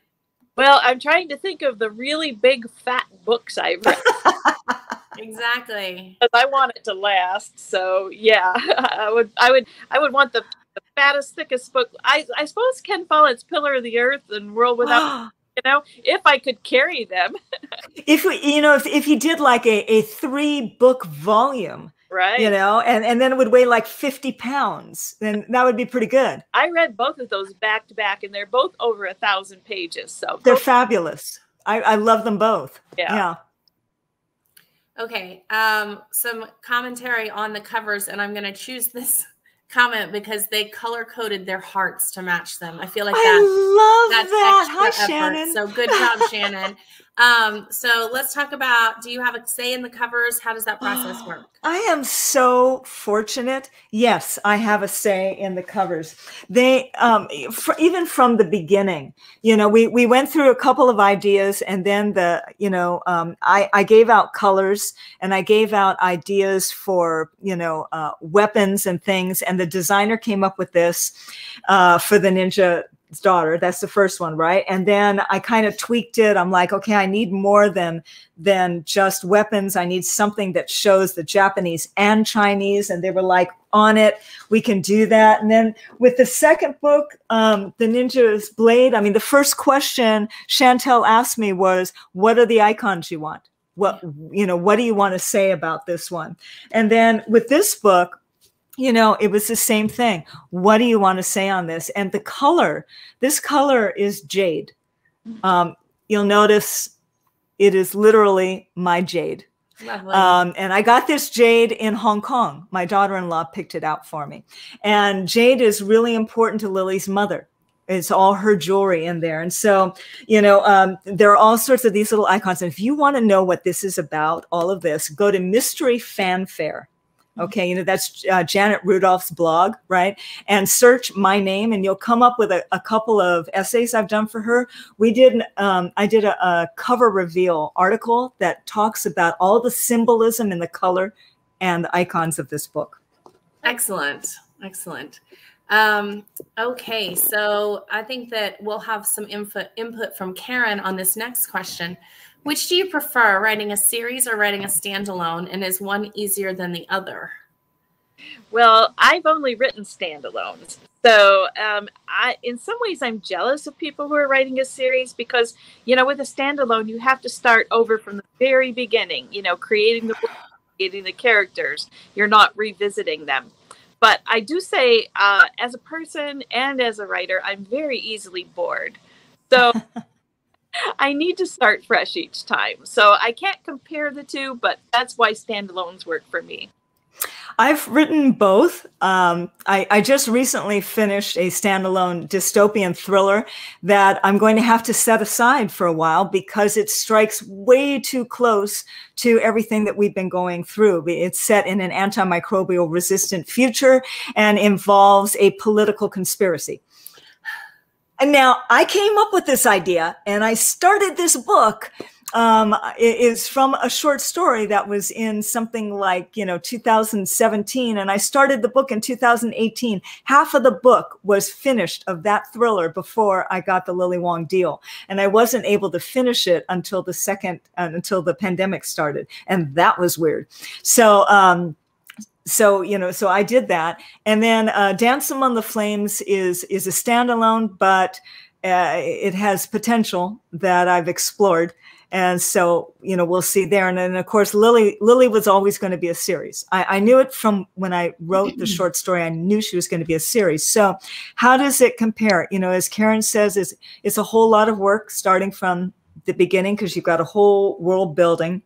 Well, I'm trying to think of the really big fat books I've read. [laughs] Exactly. because I want it to last. So yeah, [laughs] I would, I would, I would want the, the fattest, thickest book. I, I suppose Ken Follett's Pillar of the Earth and World Without, [gasps] you know, if I could carry them, [laughs] if we, you know, if, if you did like a, a three book volume, right? you know, and, and then it would weigh like 50 pounds, then that would be pretty good. I read both of those back to back, and they're both over a thousand pages. So They're go- fabulous. I, I love them both. Yeah. yeah. Okay. Um, some commentary on the covers, and I'm going to choose this [laughs] comment because they color coded their hearts to match them. I feel like that I love that's that. High, effort. Shannon. So good job, [laughs] Shannon. Um, so let's talk about do you have a say in the covers? How does that process [gasps] work? I am so fortunate. Yes, I have a say in the covers. They, um, fr- even from the beginning, you know, we we went through a couple of ideas, and then the, you know, um, I I gave out colors and I gave out ideas for you know uh, weapons and things, and the designer came up with this uh, for the ninja daughter that's the first one right? And then i kind of tweaked it. I'm like okay i need more than than just weapons. I need something that shows the japanese and chinese. And they were like on it. We can do that. And then with the second book um the ninja's blade i mean the first question chantel asked me was what are the icons you want? What you know what do you want to say about this one? And then with this book you know, it was the same thing. What do you want to say on this? And the color, this color is jade. Um, you'll notice it is literally my jade. Um, and I got this jade in Hong Kong. My daughter in law picked it out for me. And jade is really important to Lily's mother. It's all her jewelry in there. And so, you know, um, there are all sorts of these little icons. And if you want to know what this is about, all of this, go to Mystery Fanfare. Okay, you know, that's uh, Janet Rudolph's blog, right? And search my name, and you'll come up with a, a couple of essays I've done for her. We did, um, I did a, a cover reveal article that talks about all the symbolism in the color and the icons of this book. Excellent. Excellent. Um, okay, so I think that we'll have some input input from Karen on this next question. Which do you prefer, writing a series or writing a standalone? And is one easier than the other? Well, I've only written standalones. So, um, I, in some ways, I'm jealous of people who are writing a series because, you know, with a standalone, you have to start over from the very beginning, you know, creating the, creating the characters. You're not revisiting them. But I do say, uh, as a person and as a writer, I'm very easily bored. So, [laughs] I need to start fresh each time. So, I can't compare the two, but that's why standalones work for me. I've written both. Um, I, I just recently finished a standalone dystopian thriller that I'm going to have to set aside for a while because it strikes way too close to everything that we've been going through. It's set in an antimicrobial resistant future and involves a political conspiracy. And now I came up with this idea and I started this book um, is from a short story that was in something like you know 2017, and I started the book in 2018. Half of the book was finished of that thriller before I got the Lily Wong deal, and I wasn't able to finish it until the second uh, until the pandemic started, and that was weird. So. Um, so you know so i did that. And then uh, dance among the flames is is a standalone but uh, it has potential that i've explored. And so you know we'll see there. And then of course lily lily was always going to be a series. I, I knew it from when i wrote the short story. I knew she was going to be a series. So how does it compare? You know as karen says is it's a whole lot of work starting from the beginning because you've got a whole world building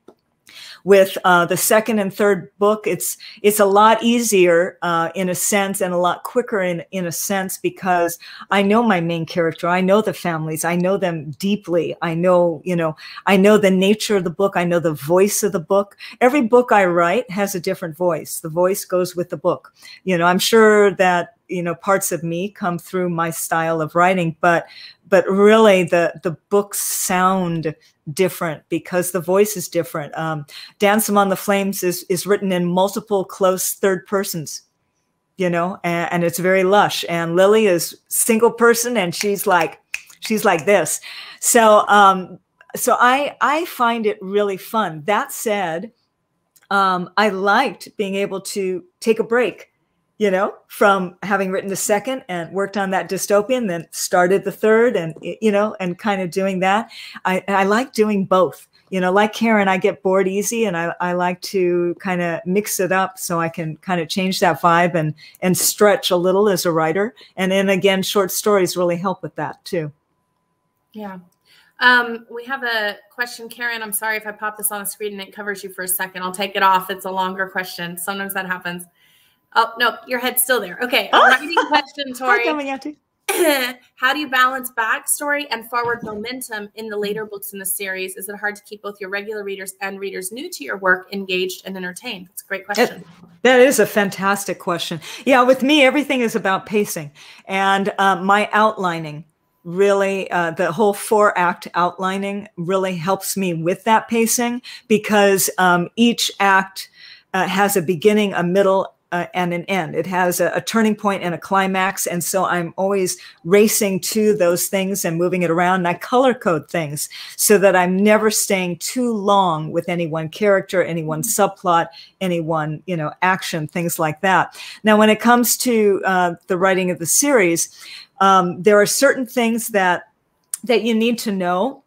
with uh, the second and third book, it's it's a lot easier uh, in a sense and a lot quicker in in a sense because I know my main character. I know the families. I know them deeply. I know you know I know the nature of the book. I know the voice of the book. Every book I write has a different voice. The voice goes with the book. You know, I'm sure that you know parts of me come through my style of writing, but but really the the books sound different because the voice is different. Um, Dance Among the Flames is, is written in multiple close third persons, you know, and, and it's very lush. And Lily is single person and she's like, she's like this. So, um, so I, I find it really fun. That said, um, I liked being able to take a break you know, from having written the second and worked on that dystopian, then started the third and, you know, and kind of doing that. I, I like doing both. You know, like Karen, I get bored easy and I, I like to kind of mix it up so I can kind of change that vibe and, and stretch a little as a writer. And then again, short stories really help with that too. Yeah. Um, we have a question, Karen. I'm sorry if I pop this on the screen and it covers you for a second. I'll take it off. It's a longer question. Sometimes that happens. Oh no, your head's still there. Okay, oh. writing [laughs] question, Tori. coming at you. [laughs] How do you balance backstory and forward momentum in the later books in the series? Is it hard to keep both your regular readers and readers new to your work engaged and entertained? That's a great question. that is a fantastic question. Yeah, with me, everything is about pacing and uh, my outlining. Really, uh, the whole four act outlining really helps me with that pacing because um, each act uh, has a beginning, a middle, uh, and an end. It has a, a, turning point and a climax. And so I'm always racing to those things and moving it around. And I color code things so that I'm never staying too long with any one character, any one subplot, any one, you know, action, things like that. Now, when it comes to uh, the writing of the series, um, there are certain things that that you need to know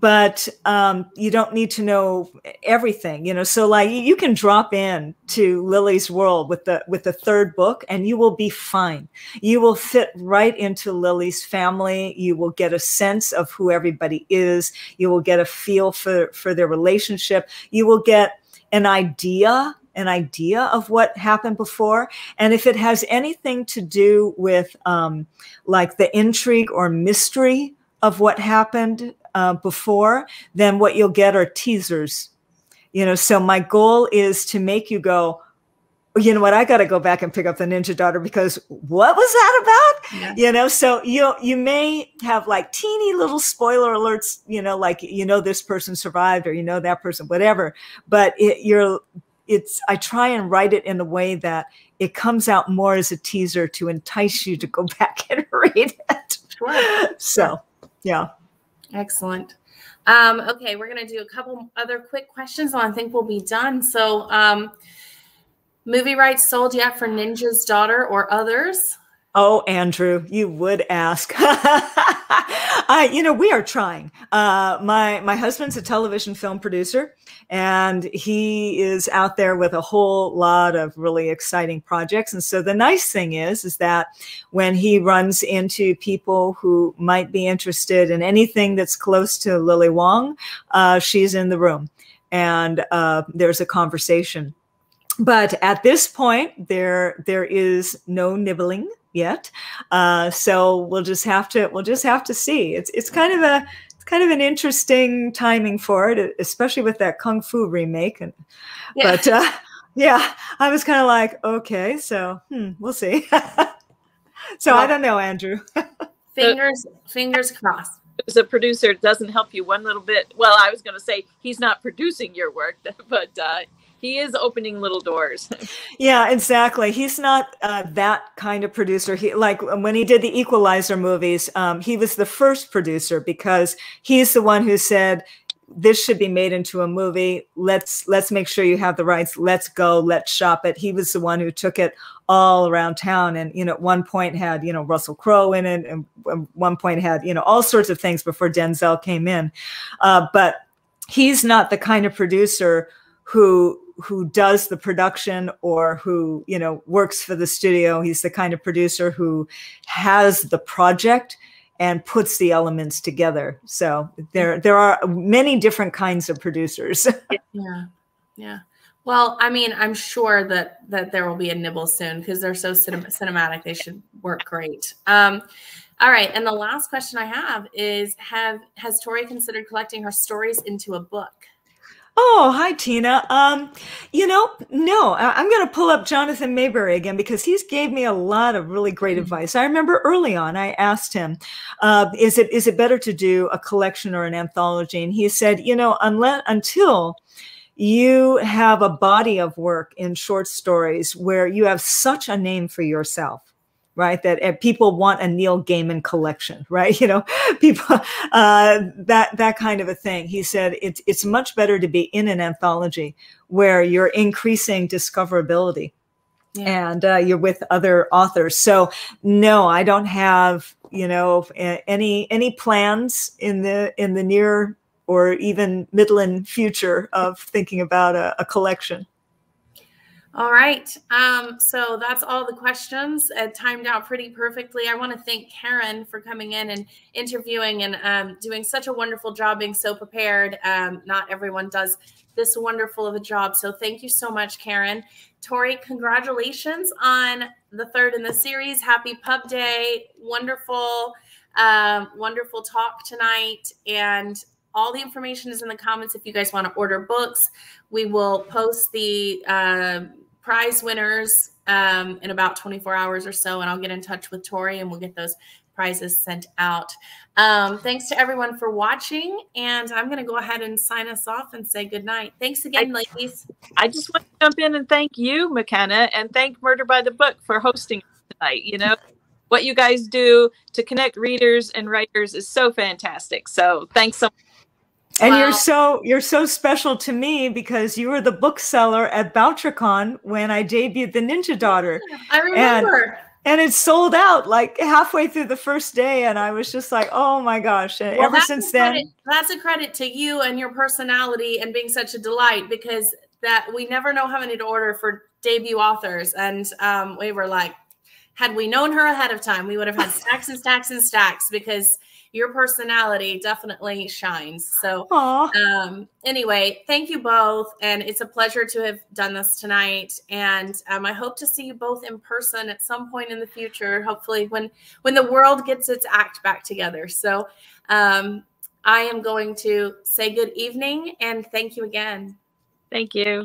but um, you don't need to know everything you know so like you can drop in to lily's world with the with the third book and you will be fine. You will fit right into lily's family. You will get a sense of who everybody is. You will get a feel for for their relationship. You will get an idea an idea of what happened before. And if it has anything to do with um, like the intrigue or mystery of what happened uh, before, then what you'll get are teasers. You know, so my goal is to make you go, you know what, I got to go back and pick up the Ninja Daughter because what was that about? Yeah. You know, so you you may have like teeny little spoiler alerts, you know, like you know this person survived or you know that person, whatever. But it, you're it's I try and write it in a way that it comes out more as a teaser to entice you to go [laughs] back and read it. Sure. So, yeah. Excellent. Um, okay, we're going to do a couple other quick questions and I think we'll be done. So, um, movie rights sold yet for Ninja's Daughter or others? Oh, Andrew, you would ask. [laughs] I, you know, we are trying. Uh, my my husband's a television film producer, and he is out there with a whole lot of really exciting projects. And so the nice thing is, is that when he runs into people who might be interested in anything that's close to Lily Wong, uh, she's in the room, and uh, there's a conversation. But at this point, there there is no nibbling yet. Uh, so we'll just have to we'll just have to see. It's it's kind of a kind of an interesting timing for it, especially with that Kung Fu remake. And yeah. but uh, [laughs] yeah, I was kind of like, okay, so hmm, we'll see. [laughs] so well, I don't know, Andrew. [laughs] fingers fingers crossed. as a producer it doesn't help you one little bit. Well, I was going to say he's not producing your work, but uh, he is opening little doors. [laughs] yeah, exactly. He's not uh, that kind of producer. He like when he did the Equalizer movies, um, he was the first producer because he's the one who said this should be made into a movie. Let's let's make sure you have the rights. Let's go. Let's shop it. He was the one who took it all around town, and you know, at one point had you know Russell Crowe in it, and at one point had you know all sorts of things before Denzel came in. Uh, but he's not the kind of producer who who does the production or who you know works for the studio. He's the kind of producer who has the project and puts the elements together. So there there are many different kinds of producers. [laughs] Yeah yeah. Well i mean i'm sure that that there will be a nibble soon because they're so cinem- cinematic. They should work great. Um all right. And the last question i have is have has tori considered collecting her stories into a book Oh, hi, Tina. Um, you know, no, I- am going to pull up Jonathan Maberry again because he's gave me a lot of really great mm-hmm. advice. I remember early on, I asked him, uh, "Is it is it better to do a collection or an anthology?" And he said, "You know, unless until." You have a body of work in short stories where you have such a name for yourself right? That uh, people want a Neil Gaiman collection, [laughs] right? You know, [laughs] people uh, that that kind of a thing. He said it's it's much better to be in an anthology where you're increasing discoverability. Yeah. And uh, you're with other authors. So no, I don't have you know any any plans in the in the near or even middling future of thinking about a, a collection. All right. Um, so that's all the questions uh, timed out pretty perfectly. I want to thank Karen for coming in and interviewing and um, doing such a wonderful job, being so prepared. Um, not everyone does this wonderful of a job. So thank you so much, Karen. Tori, congratulations on the third in the series. Happy Pub Day. Wonderful, um, wonderful talk tonight. And all the information is in the comments if you guys want to order books. We will post the uh, prize winners um, in about 24 hours or so, and I'll get in touch with Tori and we'll get those prizes sent out. Um, thanks to everyone for watching, and I'm going to go ahead and sign us off and say good night. Thanks again, I, ladies. I just want to jump in and thank you, McKenna, and thank Murder by the Book for hosting tonight. You know, what you guys do to connect readers and writers is so fantastic. So thanks so much and wow. you're so you're so special to me because you were the bookseller at BoucherCon when I debuted the Ninja Daughter. I remember. And, and it sold out like halfway through the first day, and I was just like, "Oh my gosh!" And well, ever since then, that's a credit to you and your personality and being such a delight because that we never know how many to order for debut authors, and um, we were like, had we known her ahead of time, we would have had stacks and stacks and stacks because your personality definitely shines. So, um, anyway, thank you both. And it's a pleasure to have done this tonight. And um, I hope to see you both in person at some point in the future, hopefully when, when the world gets its act back together. So, um, I am going to say good evening and thank you again. Thank you.